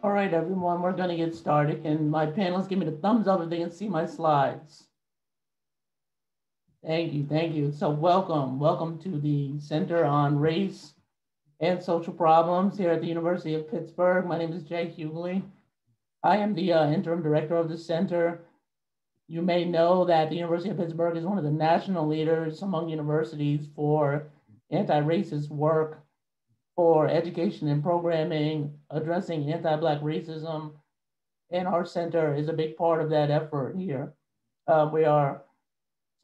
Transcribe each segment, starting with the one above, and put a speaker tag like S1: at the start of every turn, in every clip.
S1: All right, everyone, we're going to get started. Can my panelists give me the thumbs up if they can see my slides? Thank you, thank you. So welcome, welcome to the Center on Race and Social Problems here at the University of Pittsburgh. My name is Jay Huguley. I am the uh, interim director of the center. You may know that the University of Pittsburgh is one of the national leaders among universities for anti-racist work for education and programming, addressing anti-Black racism, and our center is a big part of that effort here. Uh, we are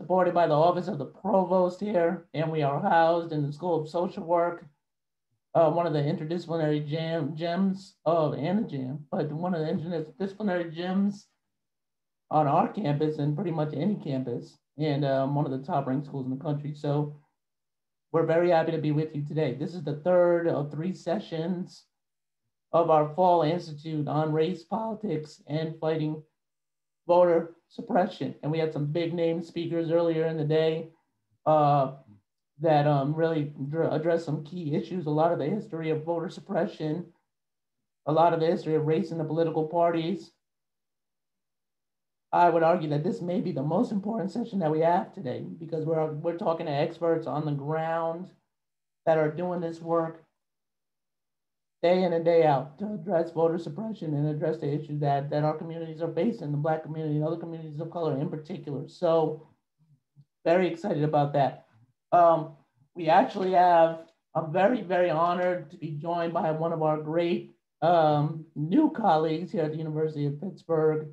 S1: supported by the Office of the Provost here, and we are housed in the School of Social Work, uh, one of the interdisciplinary jam, gems of, and a jam, but one of the interdisciplinary gems on our campus and pretty much any campus, and um, one of the top ranked schools in the country. So we're very happy to be with you today. This is the third of three sessions of our Fall Institute on Race, Politics, and Fighting Voter Suppression. And we had some big name speakers earlier in the day uh, that um, really address some key issues, a lot of the history of voter suppression, a lot of the history of race in the political parties, I would argue that this may be the most important session that we have today because we're, we're talking to experts on the ground that are doing this work day in and day out to address voter suppression and address the issues that, that our communities are facing, the Black community and other communities of color in particular. So very excited about that. Um, we actually have, I'm very, very honored to be joined by one of our great um, new colleagues here at the University of Pittsburgh,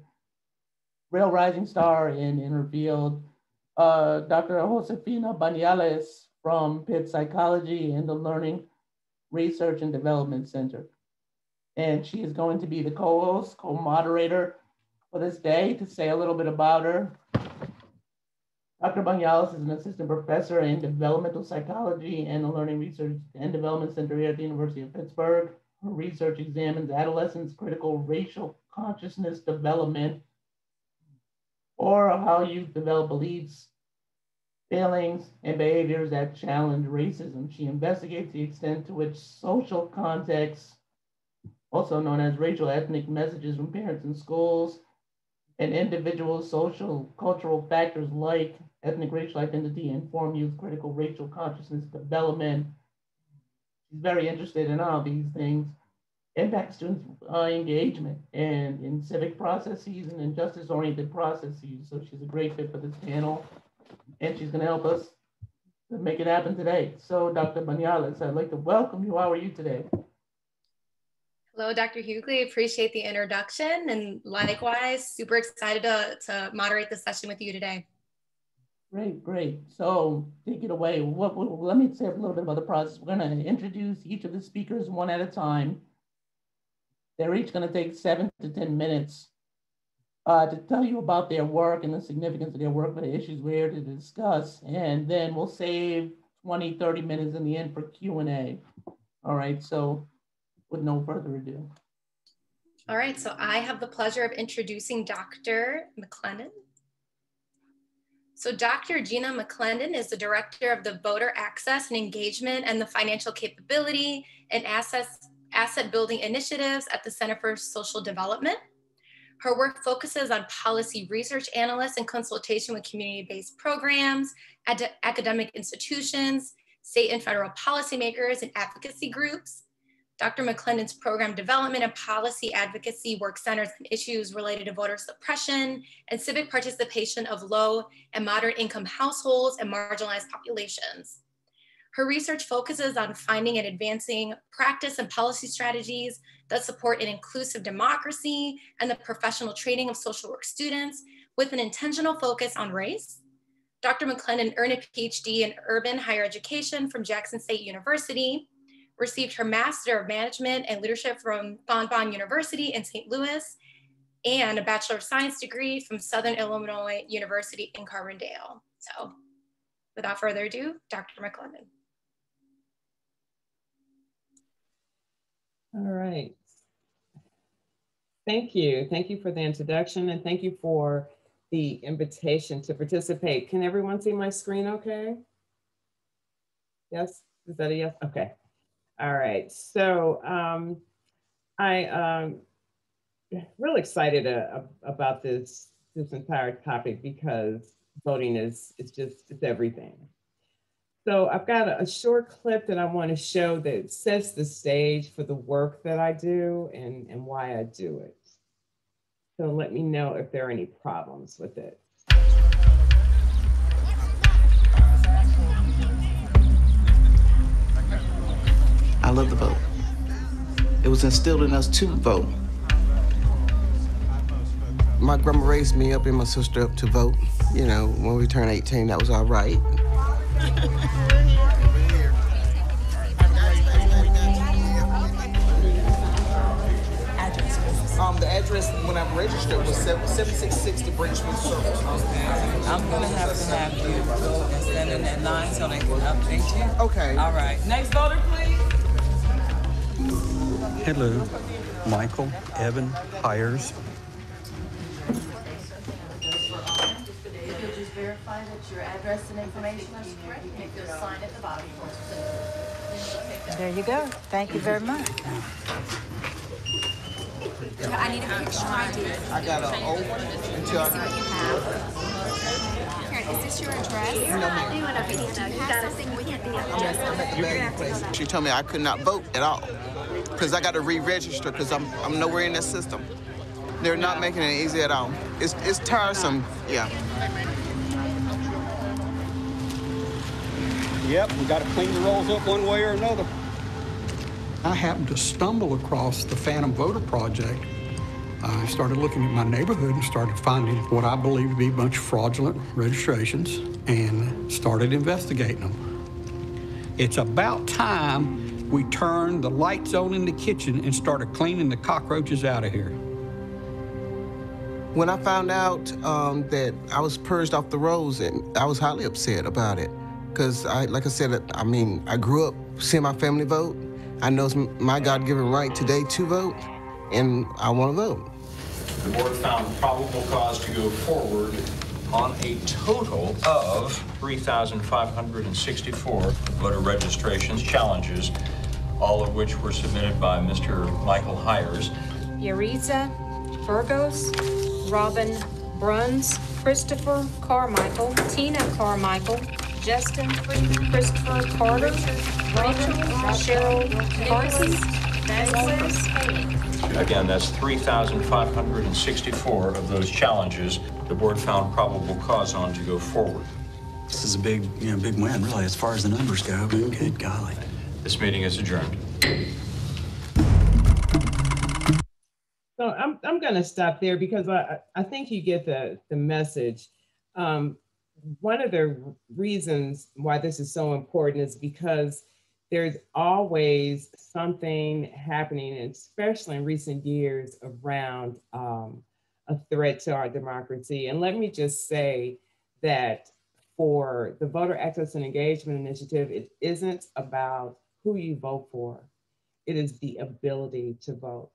S1: real rising star in inner field, uh, Dr. Josefina Bañales from Pitt Psychology and the Learning Research and Development Center. And she is going to be the co-host, co-moderator for this day to say a little bit about her. Dr. Bañales is an assistant professor in developmental psychology and the Learning Research and Development Center here at the University of Pittsburgh. Her research examines adolescents' critical racial consciousness development or how you develop beliefs, feelings, and behaviors that challenge racism. She investigates the extent to which social contexts, also known as racial ethnic messages from parents and schools, and individual social cultural factors like ethnic racial identity inform youth critical racial consciousness development. She's very interested in all these things impact students' uh, engagement and in civic processes and in justice-oriented processes. So she's a great fit for this panel, and she's going to help us to make it happen today. So Dr. Bañales, I'd like to welcome you. How are you today?
S2: Hello, Dr. Huguley. Appreciate the introduction, and likewise, super excited to, to moderate this session with you today.
S1: Great, great. So take it away. What, what, let me say a little bit about the process. We're going to introduce each of the speakers one at a time they're each going to take seven to 10 minutes uh, to tell you about their work and the significance of their work for the issues we're here to discuss. And then we'll save 20, 30 minutes in the end for Q&A. All right, so with no further ado.
S2: All right, so I have the pleasure of introducing Dr. McClendon. So Dr. Gena McClendon is the director of the Voter Access and Engagement and the Financial Capability and Access asset building initiatives at the Center for Social Development. Her work focuses on policy research analysts in consultation with community-based programs, ad- academic institutions, state and federal policymakers, and advocacy groups. Dr. McClendon's program development and policy advocacy work centers on issues related to voter suppression and civic participation of low and moderate income households and marginalized populations. Her research focuses on finding and advancing practice and policy strategies that support an inclusive democracy and the professional training of social work students with an intentional focus on race. Dr. McClendon earned a PhD in urban higher education from Jackson State University, received her Master of Management and Leadership from Fontbonne University in St. Louis, and a Bachelor of Science degree from Southern Illinois University in Carbondale. So without further ado, Dr. McClendon.
S3: All right. Thank you. Thank you for the introduction and thank you for the invitation to participate. Can everyone see my screen okay? Yes, is that a yes? Okay. All right. So um, I um, real excited uh, about this this entire topic because voting is it's just it's everything. So I've got a, a short clip that I want to show that sets the stage for the work that I do and, and why I do it. So let me know if there are any problems with it.
S4: I love the vote. It was instilled in us to vote. My grandma raised me up and my sister up to vote. You know, when we turned 18, that was all right. Um, the address when I registered was 7660 Bridgewood Circle.
S5: Okay. I'm gonna have to have you go and stand in that line so they can update you.
S4: Okay.
S5: All right. Next voter, please.
S6: Hello, Michael Evan Hires.
S7: If you'll just verify that your address and information is correct, and if you'll sign at the bottom for us,
S8: There you go. Thank you very much.
S9: I need a picture ID.
S4: I got an old one until I.
S9: Karen, is this your address? You're not doing a video. You got something with the address.
S4: She told me I could not vote at all because I got to re-register because I'm I'm nowhere in the system. They're not making it easy at all. It's it's tiresome. Yeah.
S6: Yep, we got to clean the rolls up one way or another.
S10: I happened to stumble across the Phantom Voter Project. I started looking at my neighborhood and started finding what I believe to be a bunch of fraudulent registrations and started investigating them. It's about time we turned the lights on in the kitchen and started cleaning the cockroaches out of here.
S4: When I found out um, that I was purged off the rolls, and I was highly upset about it, because I, like I said, I mean, I grew up seeing my family vote. I know it's my God-given right today to vote, and I want to vote.
S11: The board found probable cause to go forward on a total of 3,564 voter registrations challenges, all of which were submitted by Mr. Michael Hires.
S12: Yaritza, Burgos, Robin Bruns, Christopher Carmichael, Tina Carmichael, Justin Freeman, Christopher Carter, Rachel Cheryl Carson,
S11: Again, that's 3,564 of those challenges the board found probable cause on to go forward.
S6: This is a big, you know, big win, really, as far as the numbers go. But good golly.
S11: This meeting is adjourned.
S3: So I'm, I'm going to stop there because I, I think you get the, the message. Um, one of the reasons why this is so important is because there's always something happening, especially in recent years, around um, a threat to our democracy. And let me just say that for the Voter Access and Engagement Initiative, it isn't about who you vote for, it is the ability to vote.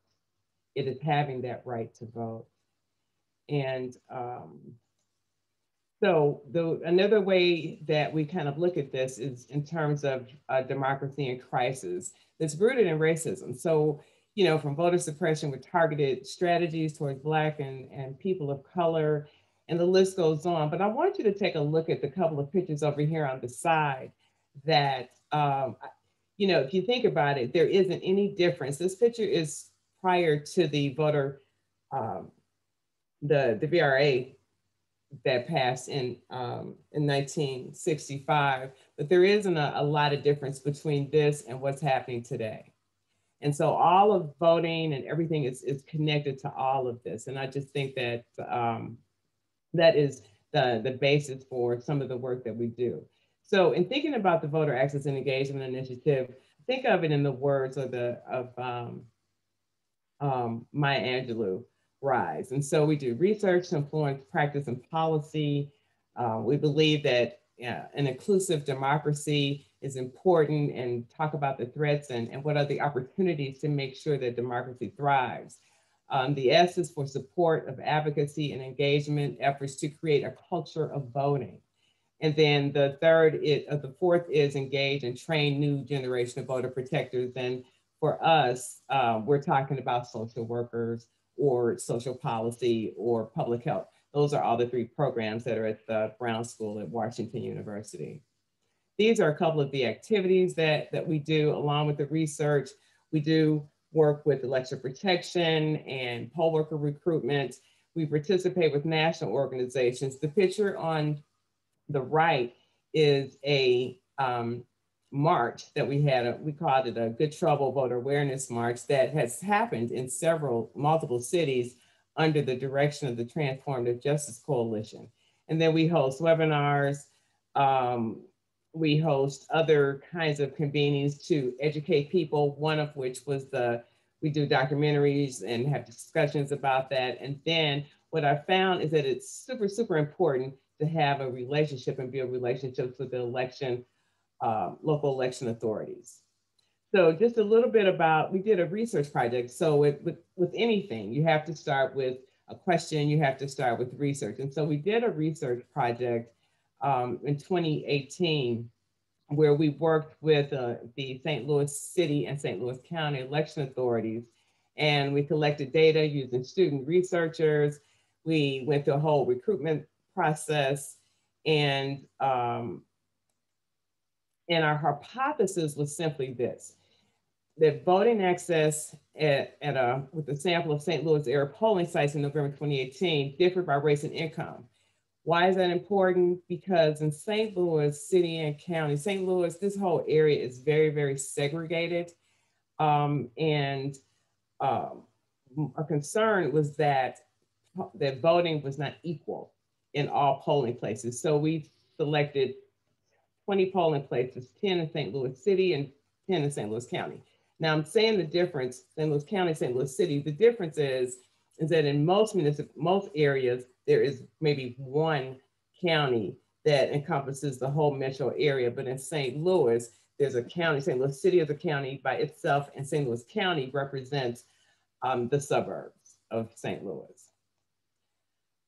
S3: It is having that right to vote. And um, so the another way that we kind of look at this is in terms of uh, democracy in crisis that's rooted in racism. So, you know, from voter suppression with targeted strategies towards Black and, and people of color, and the list goes on. But I want you to take a look at the couple of pictures over here on the side that, um, you know, if you think about it, there isn't any difference. This picture is prior to the voter, um, the, the VRA that passed in um, in 1965, but there isn't a, a, lot of difference between this and what's happening today. And so all of voting and everything is, is connected to all of this. And I just think that um, that is the, the basis for some of the work that we do. So in thinking about the Voter Access and Engagement Initiative, think of it in the words of, the, of um, um, Maya Angelou, rise. And so we do research to influence practice and policy. Uh, we believe that an inclusive democracy is important and talk about the threats and, and what are the opportunities to make sure that democracy thrives. Um, the S is for support of advocacy and engagement efforts to create a culture of voting. And then the third, is, uh, the fourth is engage and train new generation of voter protectors. And for us, uh, we're talking about social workers, or social policy or public health. Those are all the three programs that are at the Brown School at Washington University. These are a couple of the activities that, that we do along with the research. We do work with election protection and poll worker recruitment. We participate with national organizations. The picture on the right is a um, march that we had, a, we called it a Good Trouble Voter Awareness March that has happened in several, multiple cities under the direction of the Transformative Justice Coalition. And then we host webinars, um, we host other kinds of convenings to educate people, one of which was the, we do documentaries and have discussions about that. And then what I found is that it's super, super important to have a relationship and build relationships with the election, uh, local election authorities. So just a little bit about, we did a research project. So with, with, with anything, you have to start with a question, you have to start with research. And so we did a research project um, in 2018 where we worked with uh, the St. Louis City and St. Louis County election authorities. And we collected data using student researchers. We went through a whole recruitment process and um, and our hypothesis was simply this, that voting access at, at a, with a sample of St. Louis area polling sites in November 2018 differed by race and income. Why is that important? Because in St. Louis City and County, St. Louis, this whole area is very, very segregated. Um, and um, a concern was that, that voting was not equal in all polling places. So we selected 20 polling places, 10 in St. Louis City and 10 in St. Louis County. Now I'm saying the difference, St. Louis County, St. Louis City, the difference is, is that in most municip- most areas, there is maybe one county that encompasses the whole metro area. But in St. Louis, there's a county, St. Louis City is a county by itself, and St. Louis County represents um, the suburbs of St. Louis.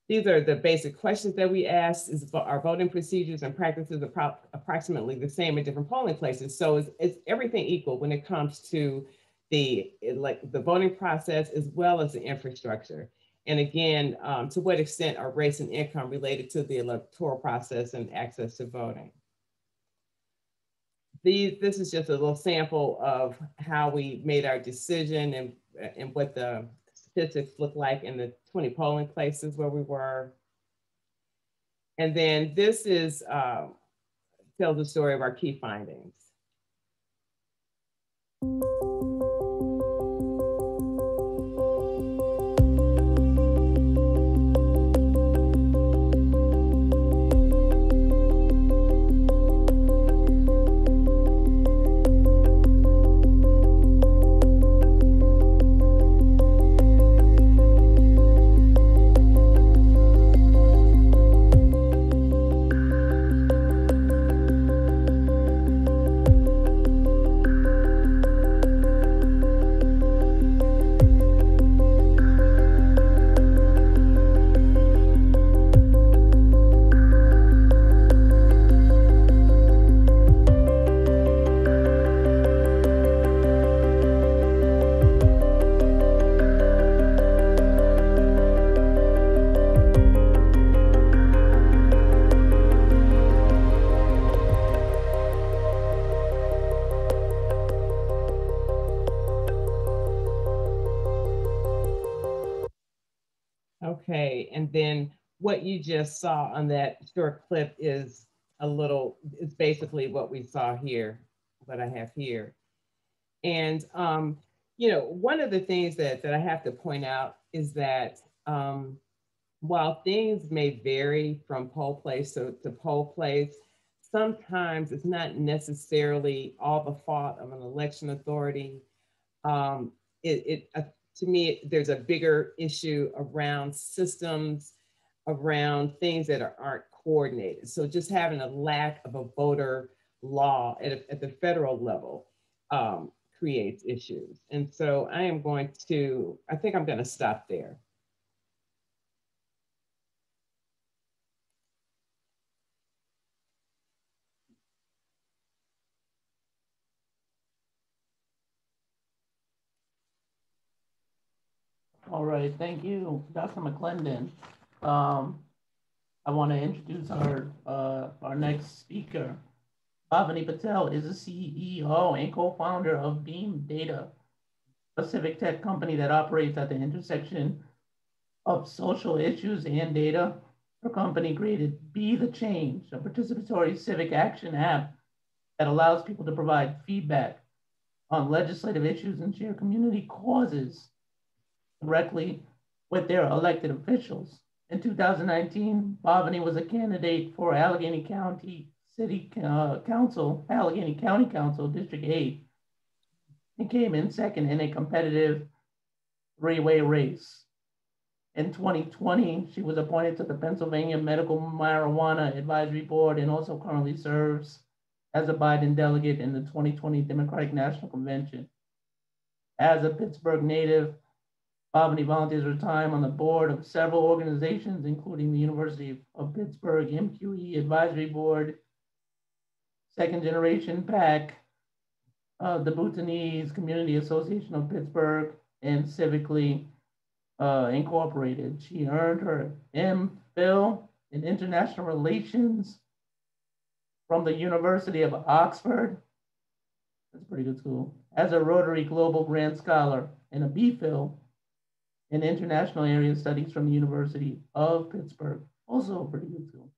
S3: These are the basic questions that we asked. Is our voting procedures and practices approximately the same in different polling places? So is, is everything equal when it comes to the like the voting process as well as the infrastructure? And again, um, to what extent are race and income related to the electoral process and access to voting? These, this is just a little sample of how we made our decision and, and what the statistics look like in the 20 polling places where we were. And then this is, uh, tells the story of our key findings. You just saw on that short clip is a little, it's basically what we saw here, what I have here. And, um, you know, one of the things that, that I have to point out is that um, while things may vary from poll place to, to poll place, sometimes it's not necessarily all the fault of an election authority. Um, it, it, uh, to me, there's a bigger issue around systems, around things that are, aren't coordinated. So just having a lack of a voter law at, at the federal level um, creates issues. And so I am going to, I think I'm going to stop there.
S1: All right, thank you, Dr. McClendon. Um, I want to introduce our uh, our next speaker. Bhavini Patel is the CEO and co-founder of Beam Data, a civic tech company that operates at the intersection of social issues and data. Her company created Be the Change, a participatory civic action app that allows people to provide feedback on legislative issues and share community causes directly with their elected officials. In 2019, Bhavini was a candidate for Allegheny County City uh, Council, Allegheny County Council, District 8, and came in second in a competitive three-way race. In 2020, she was appointed to the Pennsylvania Medical Marijuana Advisory Board and also currently serves as a Biden delegate in the 2020 Democratic National Convention. As a Pittsburgh native, Bhavini volunteers her time on the board of several organizations, including the University of Pittsburgh MQE Advisory Board, Second Generation PAC, uh, the Bhutanese Community Association of Pittsburgh, and Civically uh, Incorporated. She earned her MPhil in International Relations from the University of Oxford. That's a pretty good school. As a Rotary Global Grant Scholar and a BPhil in International Area Studies from the University of Pittsburgh. Also a pretty good school.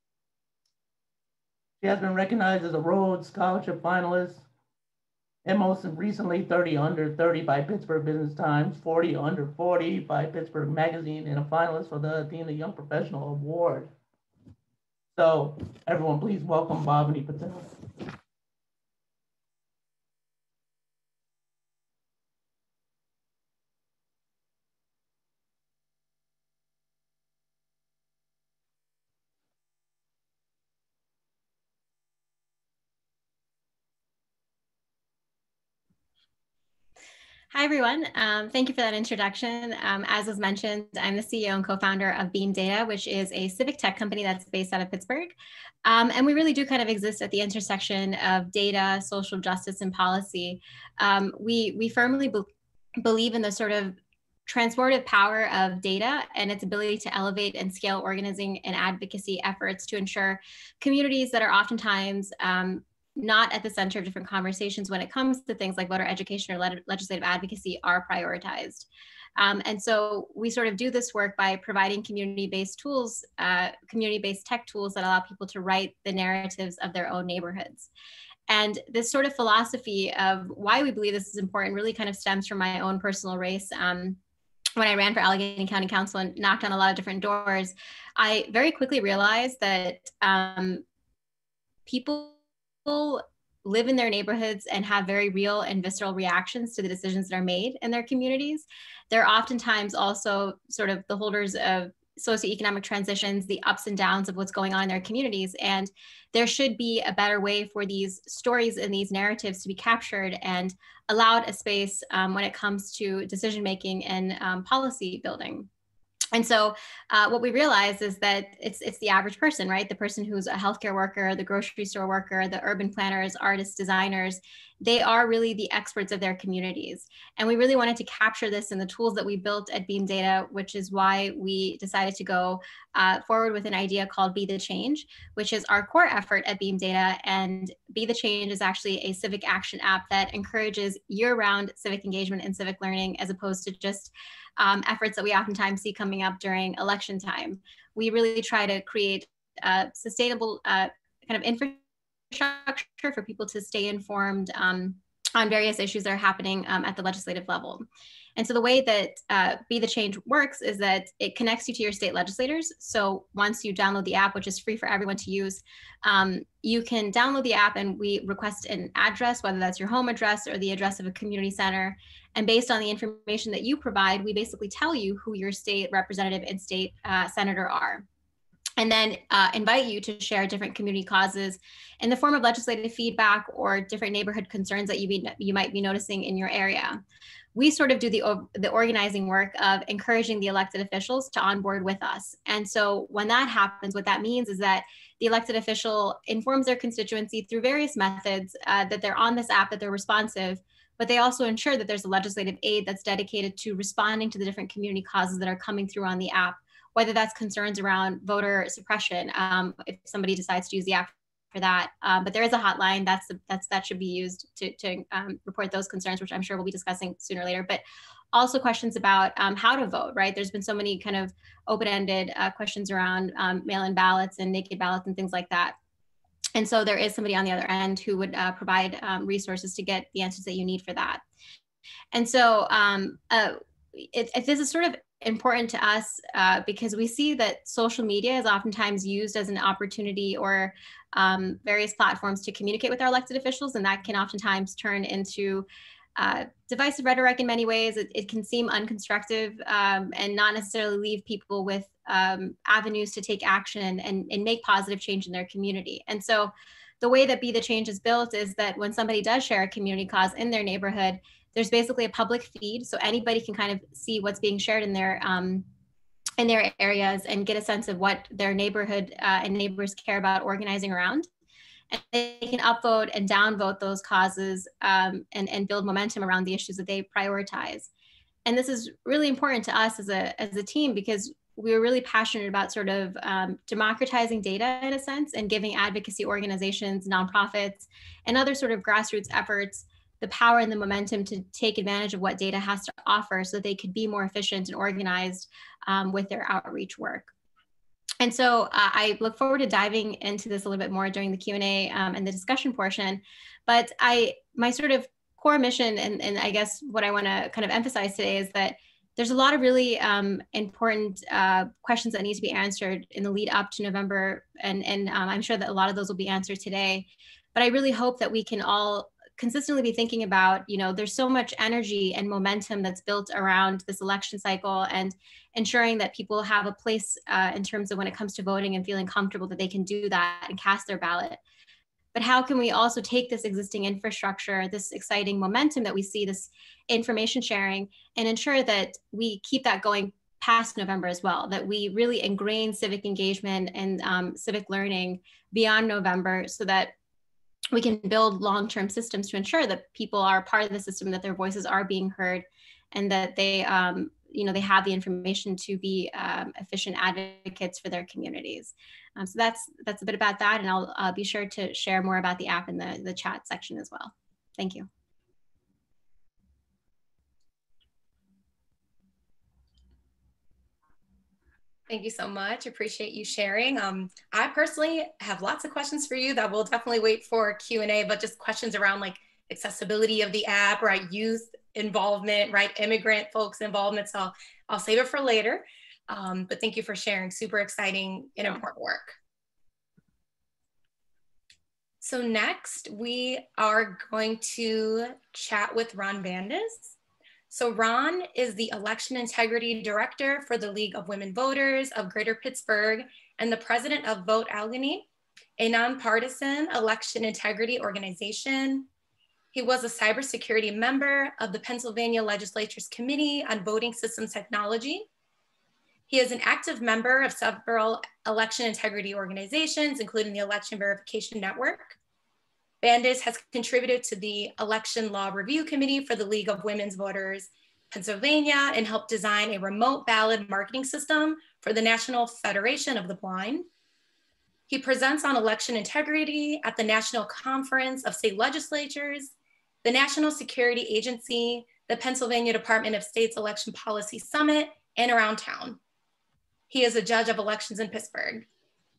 S1: She has been recognized as a Rhodes Scholarship finalist and most recently 30 under 30 by Pittsburgh Business Times, 40 under 40 by Pittsburgh Magazine, and a finalist for the Athena Young Professional Award. So everyone, please welcome Bhavini Patel.
S13: Hi, everyone. Um, thank you for that introduction. Um, as was mentioned, I'm the CEO and co-founder of Beam Data, which is a civic tech company that's based out of Pittsburgh. Um, and we really do kind of exist at the intersection of data, social justice, and policy. Um, we, we firmly be believe in the sort of transformative power of data and its ability to elevate and scale organizing and advocacy efforts to ensure communities that are oftentimes um, not at the center of different conversations when it comes to things like voter education or le legislative advocacy are prioritized. Um, and so we sort of do this work by providing community-based tools, uh, community-based tech tools that allow people to write the narratives of their own neighborhoods. And this sort of philosophy of why we believe this is important really kind of stems from my own personal race. Um, when I ran for Allegheny County Council and knocked on a lot of different doors, I very quickly realized that um, people people live in their neighborhoods and have very real and visceral reactions to the decisions that are made in their communities. They're oftentimes also sort of the holders of socioeconomic transitions, the ups and downs of what's going on in their communities. And there should be a better way for these stories and these narratives to be captured and allowed a space um, when it comes to decision making and um, policy building. And so, uh, what we realize is that it's it's the average person, right? The person who's a healthcare worker, the grocery store worker, the urban planners, artists, designers. They are really the experts of their communities, and we really wanted to capture this in the tools that we built at Beam Data, which is why we decided to go uh, forward with an idea called Be the Change, which is our core effort at Beam Data. And Be the Change is actually a civic action app that encourages year-round civic engagement and civic learning, as opposed to just um, efforts that we oftentimes see coming up during election time. We really try to create a sustainable uh, kind of infrastructure for people to stay informed um, on various issues that are happening um, at the legislative level. And so the way that uh, Be the Change works is that it connects you to your state legislators. So once you download the app, which is free for everyone to use, um, you can download the app and we request an address, whether that's your home address or the address of a community center. And based on the information that you provide, we basically tell you who your state representative and state uh, senator are and then uh, invite you to share different community causes in the form of legislative feedback or different neighborhood concerns that you, be, you might be noticing in your area we sort of do the, the organizing work of encouraging the elected officials to onboard with us. And so when that happens, what that means is that the elected official informs their constituency through various methods uh, that they're on this app, that they're responsive, but they also ensure that there's a legislative aid that's dedicated to responding to the different community causes that are coming through on the app, whether that's concerns around voter suppression, um, if somebody decides to use the app for that. Um, but there is a hotline that's that's that should be used to, to um, report those concerns, which I'm sure we'll be discussing sooner or later. But also questions about um, how to vote, right? There's been so many kind of open-ended uh, questions around um, mail-in ballots and naked ballots and things like that. And so there is somebody on the other end who would uh, provide um, resources to get the answers that you need for that. And so um, uh, this is sort of important to us uh, because we see that social media is oftentimes used as an opportunity or um, various platforms to communicate with our elected officials, and that can oftentimes turn into uh, divisive rhetoric in many ways. It, it can seem unconstructive um, and not necessarily leave people with um, avenues to take action and, and make positive change in their community. And so the way that Be the Change is built is that when somebody does share a community cause in their neighborhood, there's basically a public feed. So anybody can kind of see what's being shared in their um, in their areas and get a sense of what their neighborhood uh, and neighbors care about organizing around and they can upvote and downvote those causes um, and, and build momentum around the issues that they prioritize. And this is really important to us as a, as a team because we're really passionate about sort of um, democratizing data in a sense and giving advocacy organizations, nonprofits, and other sort of grassroots efforts the power and the momentum to take advantage of what data has to offer so they could be more efficient and organized um, with their outreach work. And so uh, I look forward to diving into this a little bit more during the Q&A um, and the discussion portion. But I, my sort of core mission and, and I guess what I want to kind of emphasize today is that there's a lot of really um, important uh, questions that need to be answered in the lead up to November. And, and um, I'm sure that a lot of those will be answered today. But I really hope that we can all consistently be thinking about you know there's so much energy and momentum that's built around this election cycle and ensuring that people have a place uh, in terms of when it comes to voting and feeling comfortable that they can do that and cast their ballot. But how can we also take this existing infrastructure this exciting momentum that we see this information sharing and ensure that we keep that going past November as well, that we really ingrain civic engagement and um, civic learning beyond November so that we can build long-term systems to ensure that people are part of the system, that their voices are being heard, and that they, um, you know, they have the information to be um, efficient advocates for their communities. Um, so that's that's a bit about that, and I'll uh, be sure to share more about the app in the the chat section as well. Thank you.
S2: Thank you so much. Appreciate you sharing. Um, I personally have lots of questions for you that will definitely wait for Q&A, but just questions around like accessibility of the app, right? Youth involvement, right? Immigrant folks involvement. So I'll, I'll save it for later. Um, but thank you for sharing. Super exciting and important work. So next we are going to chat with Ron Bandes. So Ron is the Election Integrity Director for the League of Women Voters of Greater Pittsburgh and the president of Vote Allegheny, a nonpartisan election integrity organization. He was a cybersecurity member of the Pennsylvania Legislature's Committee on Voting Systems Technology. He is an active member of several election integrity organizations, including the Election Verification Network. Bandes has contributed to the Election Law Review Committee for the League of Women's Voters Pennsylvania and helped design a remote ballot marking system for the National Federation of the Blind. He presents on election integrity at the National Conference of State Legislatures, the National Security Agency, the Pennsylvania Department of State's Election Policy Summit, and around town. He is a judge of elections in Pittsburgh.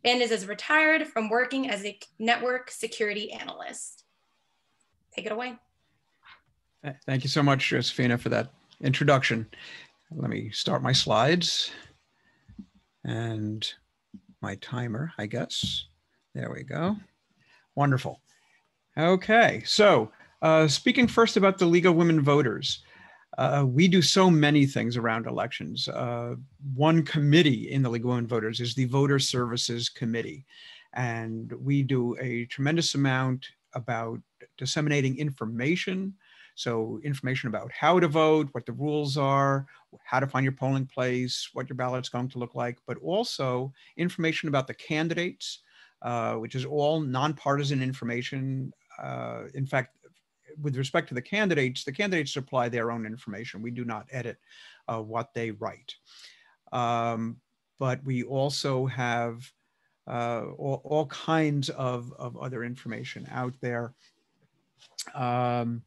S2: Bandes is as retired from working as a network security analyst. Take it away.
S14: Thank you so much, Josefina, for that introduction. Let me start my slides and my timer, I guess. There we go. Wonderful. Okay, so uh, speaking first about the League of Women Voters. Uh, we do so many things around elections. Uh, one committee in the League of Women Voters is the Voter Services Committee. And we do a tremendous amount about disseminating information. So information about how to vote, what the rules are, how to find your polling place, what your ballot's going to look like, but also information about the candidates, uh, which is all nonpartisan information. Uh, in fact, with respect to the candidates, the candidates supply their own information. We do not edit uh, what they write. Um, but we also have uh, all, all, kinds of, of other information out there. Um,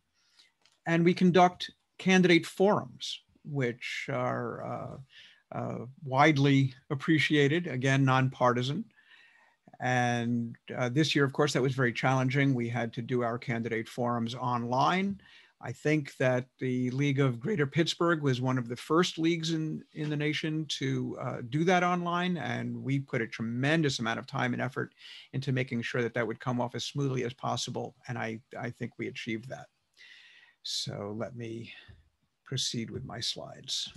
S14: and we conduct candidate forums, which are uh, uh, widely appreciated, again, nonpartisan. And uh, this year, of course, that was very challenging. We had to do our candidate forums online. I think that the League of Greater Pittsburgh was one of the first leagues in, in the nation to uh, do that online. And we put a tremendous amount of time and effort into making sure that that would come off as smoothly as possible. And I, I think we achieved that. So let me proceed with my slides.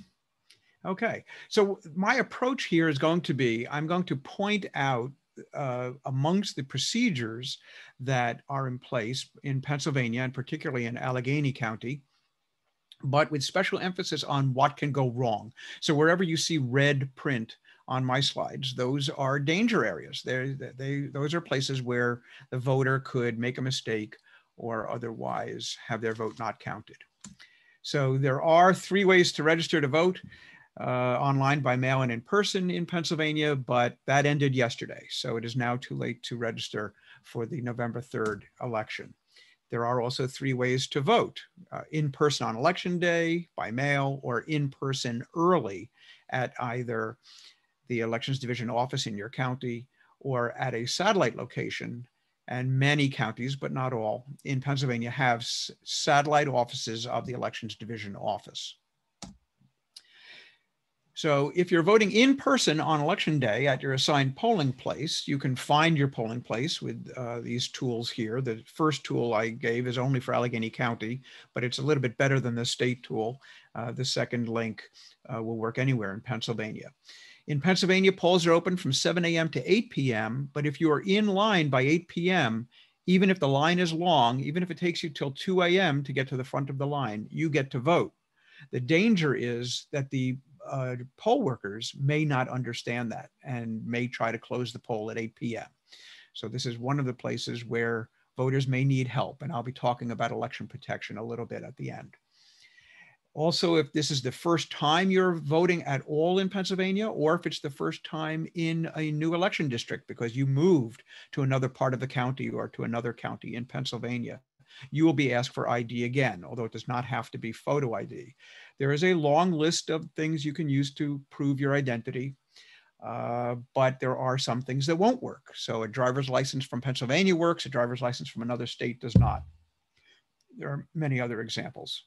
S14: Okay, so my approach here is going to be, I'm going to point out uh, amongst the procedures that are in place in Pennsylvania and particularly in Allegheny County, but with special emphasis on what can go wrong. So wherever you see red print on my slides, those are danger areas. They're, they, those are places where the voter could make a mistake or otherwise have their vote not counted. So there are three ways to register to vote uh, online by mail and in person in Pennsylvania, but that ended yesterday. So it is now too late to register for the November 3rd election. There are also three ways to vote, uh, in person on election day, by mail, or in person early at either the elections division office in your county or at a satellite location. And many counties, but not all, in Pennsylvania have satellite offices of the elections division office. So if you're voting in person on election day at your assigned polling place, you can find your polling place with uh, these tools here. The first tool I gave is only for Allegheny County, but it's a little bit better than the state tool. Uh, the second link uh, will work anywhere in Pennsylvania. In Pennsylvania, polls are open from 7 a.m. to 8 p.m., but if you are in line by 8 p.m., even if the line is long, even if it takes you till 2 a.m. to get to the front of the line, you get to vote. The danger is that the uh, poll workers may not understand that and may try to close the poll at 8 p.m. So this is one of the places where voters may need help. And I'll be talking about election protection a little bit at the end. Also, if this is the first time you're voting at all in Pennsylvania, or if it's the first time in a new election district because you moved to another part of the county or to another county in Pennsylvania, you will be asked for ID again, although it does not have to be photo ID. There is a long list of things you can use to prove your identity, uh, but there are some things that won't work. So a driver's license from Pennsylvania works, a driver's license from another state does not. There are many other examples.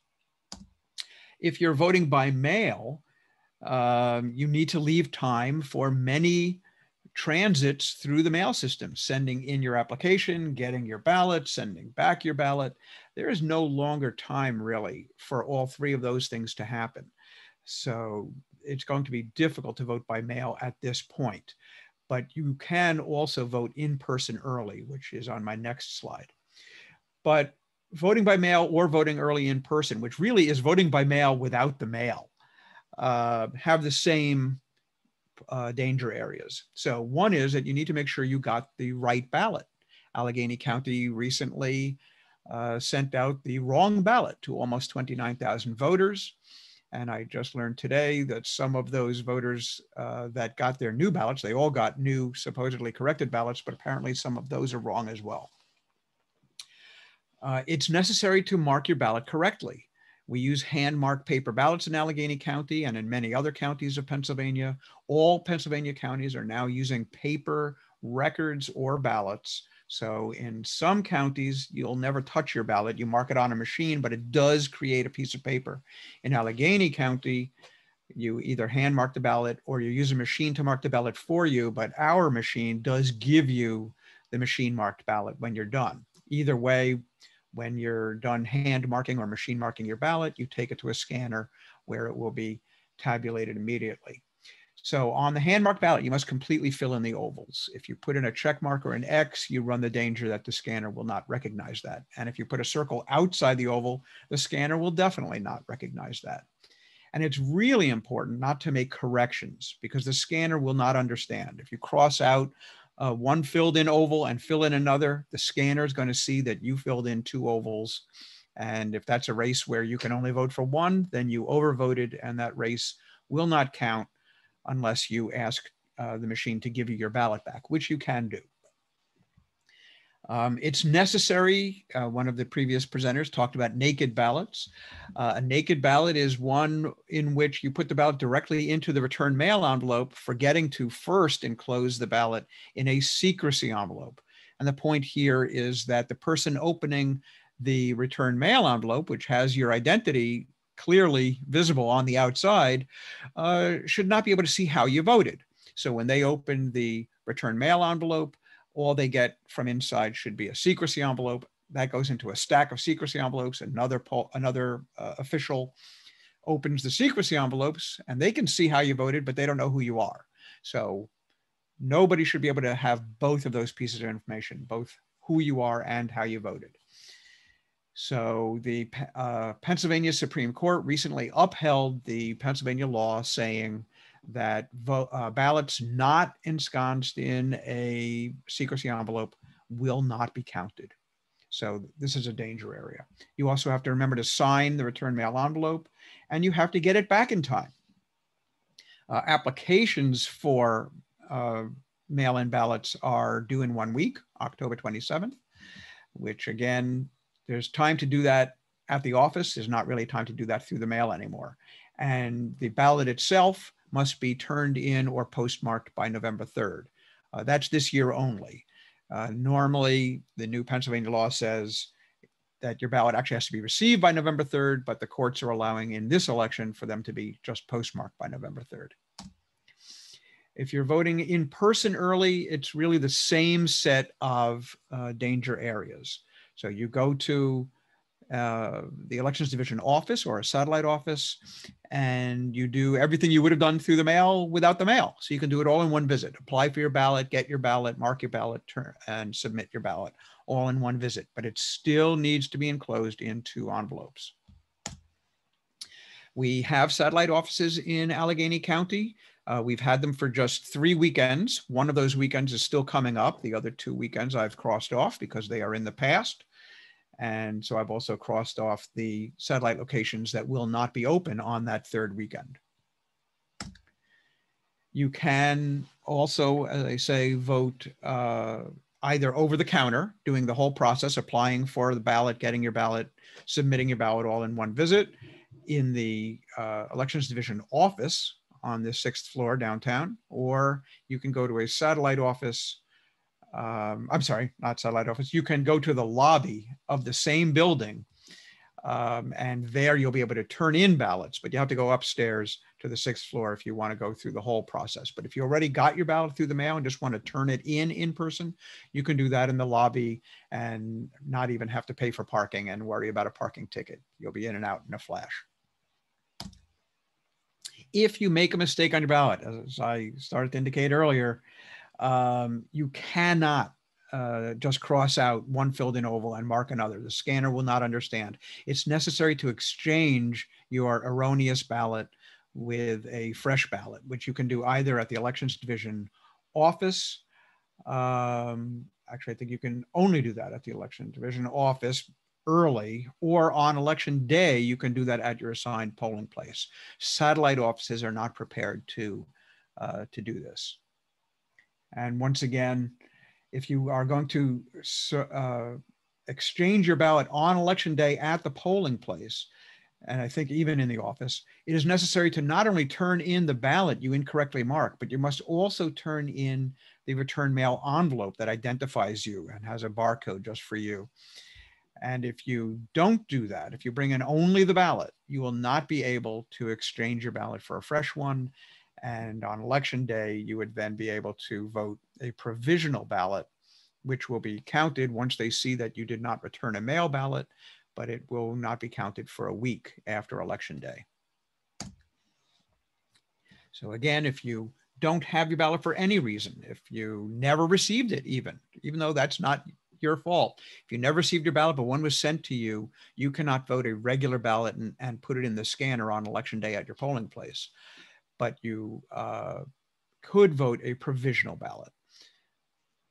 S14: If you're voting by mail, um, you need to leave time for many transits through the mail system, sending in your application, getting your ballot, sending back your ballot. There is no longer time really for all three of those things to happen. So it's going to be difficult to vote by mail at this point. But you can also vote in person early, which is on my next slide. But voting by mail or voting early in person, which really is voting by mail without the mail, uh, have the same uh, danger areas. So one is that you need to make sure you got the right ballot. Allegheny County recently uh, sent out the wrong ballot to almost 29,000 voters. And I just learned today that some of those voters uh, that got their new ballots, they all got new supposedly corrected ballots, but apparently some of those are wrong as well. Uh, it's necessary to mark your ballot correctly. We use hand marked paper ballots in Allegheny County and in many other counties of Pennsylvania. All Pennsylvania counties are now using paper records or ballots. So in some counties, you'll never touch your ballot. You mark it on a machine, but it does create a piece of paper. In Allegheny County, you either hand mark the ballot or you use a machine to mark the ballot for you, but our machine does give you the machine marked ballot when you're done. Either way, when you're done hand marking or machine marking your ballot, you take it to a scanner where it will be tabulated immediately. So on the hand marked ballot, you must completely fill in the ovals. If you put in a check mark or an X, you run the danger that the scanner will not recognize that. And if you put a circle outside the oval, the scanner will definitely not recognize that. And it's really important not to make corrections because the scanner will not understand. If you cross out uh, one filled in oval and fill in another, the scanner is going to see that you filled in two ovals And if that's a race where you can only vote for one, then you overvoted and that race will not count unless you ask uh, the machine to give you your ballot back, which you can do. Um, it's necessary. Uh, one of the previous presenters talked about naked ballots. Uh, a naked ballot is one in which you put the ballot directly into the return mail envelope, forgetting to first enclose the ballot in a secrecy envelope. And the point here is that the person opening the return mail envelope, which has your identity clearly visible on the outside, uh, should not be able to see how you voted. So when they open the return mail envelope, all they get from inside should be a secrecy envelope. That goes into a stack of secrecy envelopes. Another another uh, official opens the secrecy envelopes, and they can see how you voted, but they don't know who you are. So nobody should be able to have both of those pieces of information, both who you are and how you voted. So the uh, Pennsylvania Supreme Court recently upheld the Pennsylvania law saying that uh, ballots not ensconced in a secrecy envelope will not be counted. So this is a danger area. You also have to remember to sign the return mail envelope and you have to get it back in time. Uh, applications for uh, mail-in ballots are due in one week, October 27th, which again, there's time to do that at the office. There's not really time to do that through the mail anymore. And the ballot itself must be turned in or postmarked by November 3rd. Uh, that's this year only. Uh, normally, the new Pennsylvania law says that your ballot actually has to be received by November 3rd, but the courts are allowing in this election for them to be just postmarked by November 3rd. If you're voting in person early, it's really the same set of uh, danger areas. So you go to uh, the elections division office or a satellite office, and you do everything you would have done through the mail without the mail. So you can do it all in one visit. Apply for your ballot, get your ballot, mark your ballot, turn, and submit your ballot all in one visit. But it still needs to be enclosed into envelopes. We have satellite offices in Allegheny County. Uh, we've had them for just three weekends. One of those weekends is still coming up. The other two weekends I've crossed off because they are in the past. And so I've also crossed off the satellite locations that will not be open on that third weekend. You can also, as I say, vote uh, either over the counter, doing the whole process, applying for the ballot, getting your ballot, submitting your ballot all in one visit in the uh, elections division office on the sixth floor downtown, or you can go to a satellite office um, I'm sorry, not satellite office. You can go to the lobby of the same building, um, and there you'll be able to turn in ballots. But you have to go upstairs to the sixth floor if you want to go through the whole process. But if you already got your ballot through the mail and just want to turn it in in person, you can do that in the lobby and not even have to pay for parking and worry about a parking ticket. You'll be in and out in a flash. If you make a mistake on your ballot, as I started to indicate earlier, um, you cannot uh, just cross out one filled in oval and mark another. The scanner will not understand. It's necessary to exchange your erroneous ballot with a fresh ballot, which you can do either at the elections division office. Um, actually, I think you can only do that at the election division office early or on election day, you can do that at your assigned polling place. Satellite offices are not prepared to, uh, to do this. And once again, if you are going to uh, exchange your ballot on election day at the polling place, and I think even in the office, it is necessary to not only turn in the ballot you incorrectly marked, but you must also turn in the return mail envelope that identifies you and has a barcode just for you. And if you don't do that, if you bring in only the ballot, you will not be able to exchange your ballot for a fresh one and on election day, you would then be able to vote a provisional ballot, which will be counted once they see that you did not return a mail ballot, but it will not be counted for a week after election day. So again, if you don't have your ballot for any reason, if you never received it even, even though that's not your fault. If you never received your ballot, but one was sent to you, you cannot vote a regular ballot and, and put it in the scanner on election day at your polling place but you uh, could vote a provisional ballot.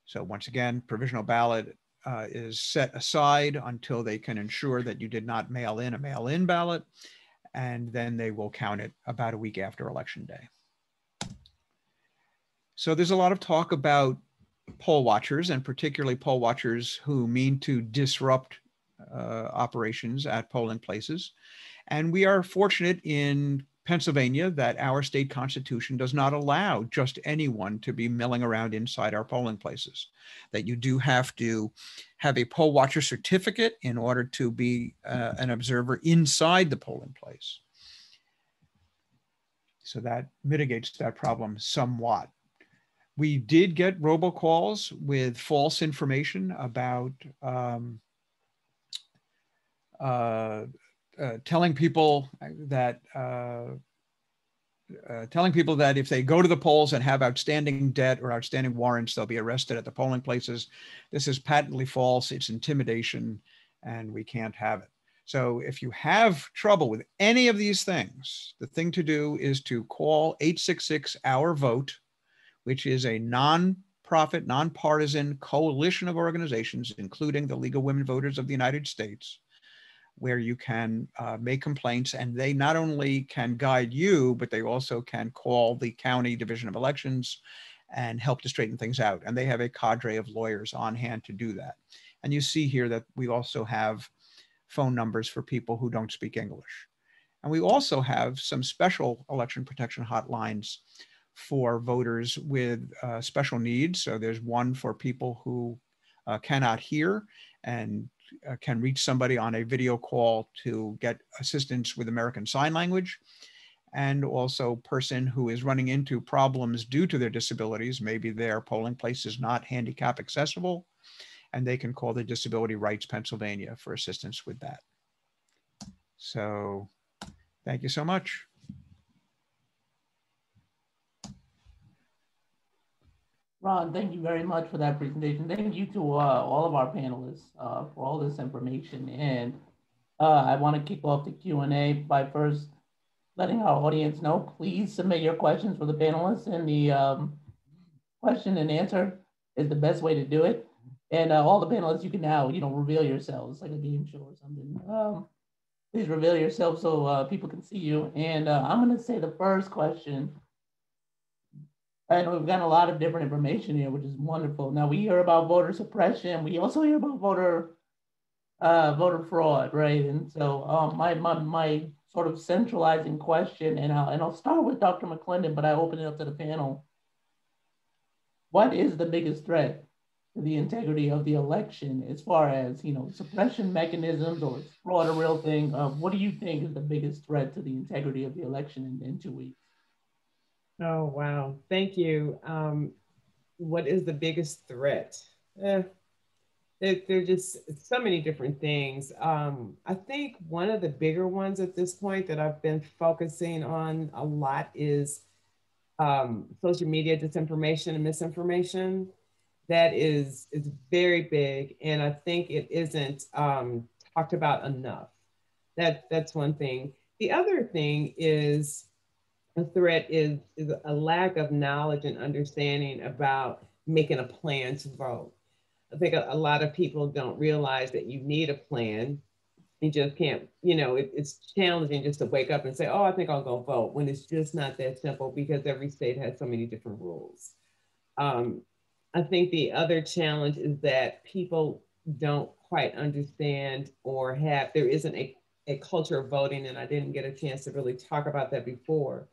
S14: So once again, provisional ballot uh, is set aside until they can ensure that you did not mail in a mail-in ballot, and then they will count it about a week after election day. So there's a lot of talk about poll watchers and particularly poll watchers who mean to disrupt uh, operations at polling places. And we are fortunate in Pennsylvania that our state constitution does not allow just anyone to be milling around inside our polling places, that you do have to have a poll watcher certificate in order to be uh, an observer inside the polling place. So that mitigates that problem somewhat. We did get robocalls with false information about um, uh, uh, telling people that uh, uh, telling people that if they go to the polls and have outstanding debt or outstanding warrants, they'll be arrested at the polling places. This is patently false. It's intimidation, and we can't have it. So if you have trouble with any of these things, the thing to do is to call 866 Our Vote, which is a non-profit, nonpartisan coalition of organizations, including the League of Women Voters of the United States where you can uh, make complaints and they not only can guide you, but they also can call the county division of elections and help to straighten things out. And they have a cadre of lawyers on hand to do that. And you see here that we also have phone numbers for people who don't speak English. And we also have some special election protection hotlines for voters with uh, special needs. So there's one for people who uh, cannot hear and uh, can reach somebody on a video call to get assistance with American Sign Language and also person who is running into problems due to their disabilities. Maybe their polling place is not handicap accessible and they can call the Disability Rights Pennsylvania for assistance with that. So thank you so much.
S1: Ron, thank you very much for that presentation. Thank you to uh, all of our panelists uh, for all this information. And uh, I want to kick off the Q&A by first letting our audience know, please submit your questions for the panelists and the um, question and answer is the best way to do it. And uh, all the panelists, you can now, you know, reveal yourselves like a game show or something. Um, please reveal yourself so uh, people can see you. And uh, I'm going to say the first question and we've gotten a lot of different information here, which is wonderful. Now we hear about voter suppression. We also hear about voter uh, voter fraud, right? And so um, my, my my sort of centralizing question, and I'll and I'll start with Dr. McClendon, but I open it up to the panel. What is the biggest threat to the integrity of the election as far as you know suppression mechanisms or fraud a real thing? Uh, what do you think is the biggest threat to the integrity of the election in, in two weeks?
S3: Oh, wow. Thank you. Um, what is the biggest threat? Eh, there, there are just so many different things. Um, I think one of the bigger ones at this point that I've been focusing on a lot is um, social media disinformation and misinformation. That is, is very big. And I think it isn't um, talked about enough. That, that's one thing. The other thing is a threat is, is a lack of knowledge and understanding about making a plan to vote. I think a, a lot of people don't realize that you need a plan. You just can't, you know, it, it's challenging just to wake up and say, oh, I think I'll go vote when it's just not that simple because every state has so many different rules. Um, I think the other challenge is that people don't quite understand or have, there isn't a, a culture of voting, and I didn't get a chance to really talk about that before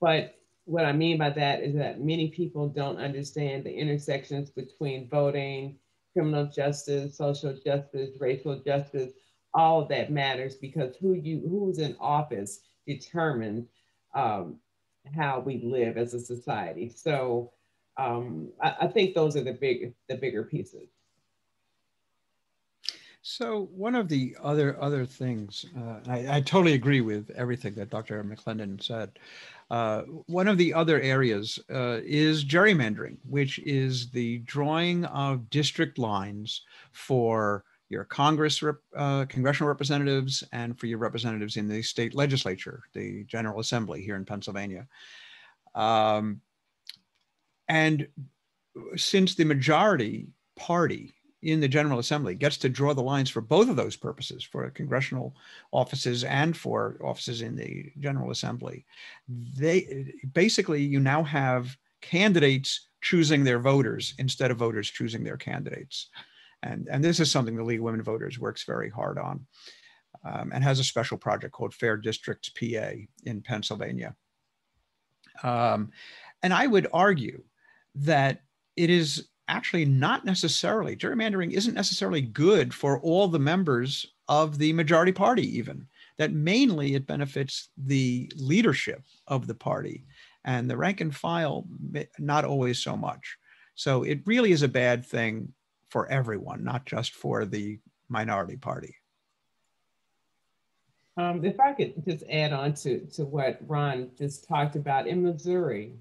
S3: but what I mean by that is that many people don't understand the intersections between voting, criminal justice, social justice, racial justice, all of that matters because who you who's in office determines um, how we live as a society. So um, I, I think those are the big the bigger pieces.
S14: So one of the other other things, uh, I, I, totally agree with everything that Dr. McClendon said. Uh, one of the other areas uh, is gerrymandering, which is the drawing of district lines for your Congress, rep, uh, congressional representatives, and for your representatives in the state legislature, the General Assembly here in Pennsylvania. Um, and since the majority party in the General Assembly gets to draw the lines for both of those purposes, for congressional offices and for offices in the General Assembly. They basically you now have candidates choosing their voters instead of voters choosing their candidates. And, and this is something the League of Women Voters works very hard on um, and has a special project called Fair Districts PA in Pennsylvania. Um, and I would argue that it is actually not necessarily, gerrymandering isn't necessarily good for all the members of the majority party, even. That mainly it benefits the leadership of the party and the rank and file, not always so much. So it really is a bad thing for everyone, not just for the minority party.
S3: Um, if I could just add on to, to what Ron just talked about in Missouri,